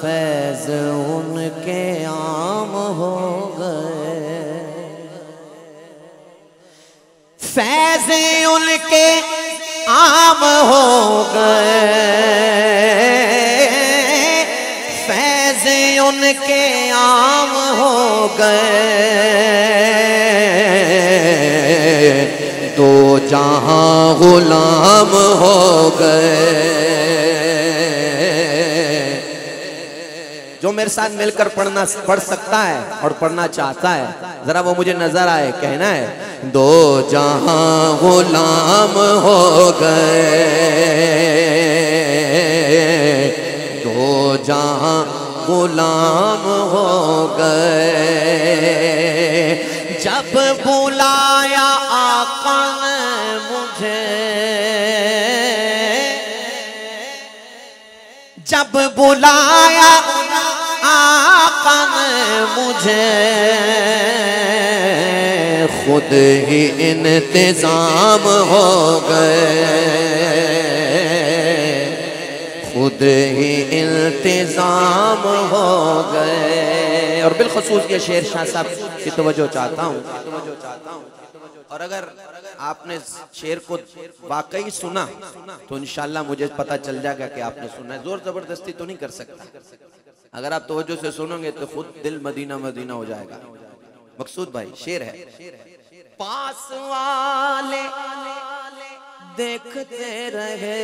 फैज उनके आम हो गए। फैज उनके आम हो गए। फैज उनके आम हो गए। दो जहाँ गुलाम हो गए। जो मेरे साथ मिलकर पढ़ना, पढ़ सकता है और पढ़ना चाहता है, जरा वो मुझे नज़र आए, कहना है, दो जहाँ गुलाम हो गए, दो जहाँ गुलाम हो गए, जब बुलाया आका ने मुझे, जब बुलाया आका ने मुझे। खुद ही इंतज़ाम हो गए। खुद ही इंतज़ाम हो गए। और बिलखसूस ये शेर शाह साहब की तवज्जो चाहता हूँ। और अगर आपने शेर को वाकई सुना तो इंशाल्लाह मुझे पता चल जाएगा कि आपने सुना है। ज़ोर ज़बरदस्ती तो नहीं कर सकता। अगर आप तवज्जो से सुनोगे तो खुद दिल मदीना मदीना हो जाएगा। मकसूद भाई, शेर है। पास वाले देखते रहे।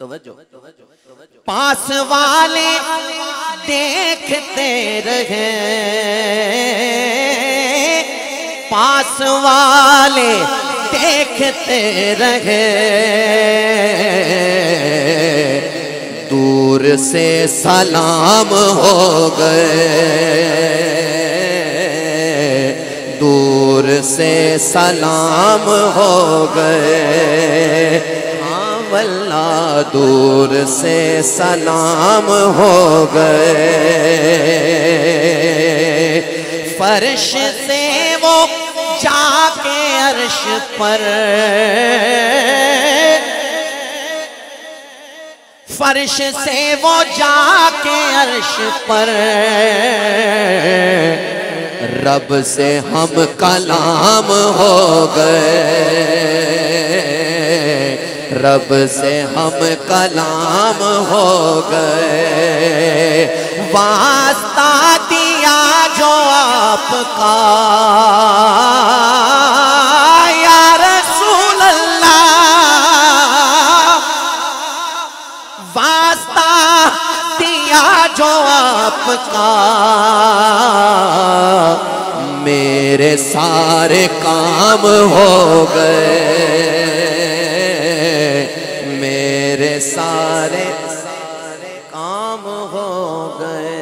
तवज्जो। पास वाले देखते रहे। पास वाले देखते रहे। दूर से सलाम हो गए। दूर से सलाम हो गए। हाँ वल्ला दूर से सलाम हो गए। फर्श से अर्श पर। फर्श से वो जाके अर्श पर। रब से हम कलाम हो गए। रब से हम कलाम हो गए। वास्ता दिया जो आपका। आपका मेरे सारे काम हो गए। मेरे सारे सारे काम हो गए।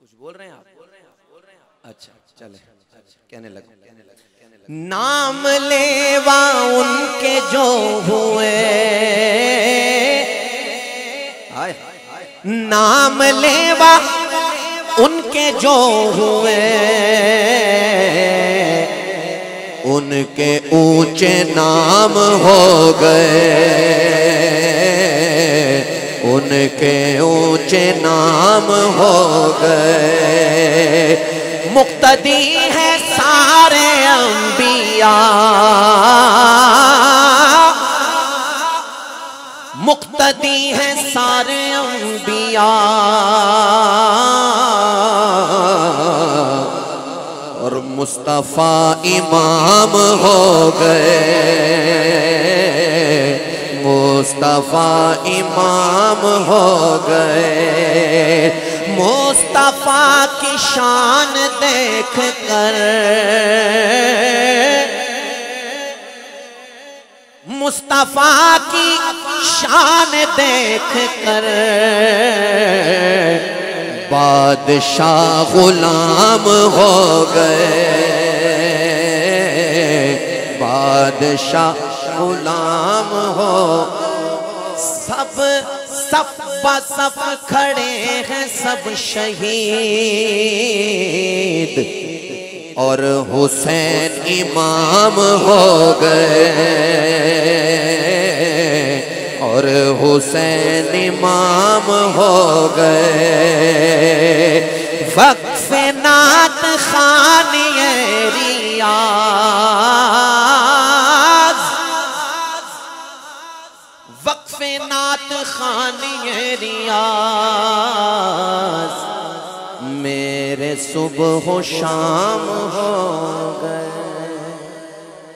कुछ बोल रहे हैं आप? अच्छा चले। कहने लगे। लगे नाम लेवा उनके जो हुए। नाम लेवा उनके जो हुए। उनके ऊँचे नाम हो गए। उनके ऊँचे नाम हो गए। मुक्तदी है सारे अंबिया। मुक्तदी है सारे अंबिया। और मुस्तफ़ा इमाम हो गए। मुस्तफ़ा इमाम हो गए। मुस्तफ़ा शान देख कर। मुस्तफ़ा की शान देख कर। बादशाह गुलाम हो गए। बादशाह गुलाम हो। सब सब सब खड़े हैं, सब शहीद। और हुसैन इमाम हो गए। और हुसैन इमाम हो गए। वक्फ नात वक्फ नात खानियरिया मेरे सुबह शाम हो गए।